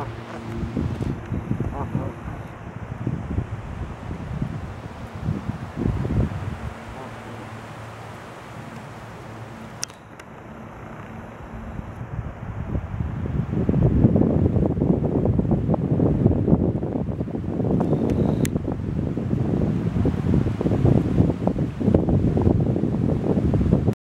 ある。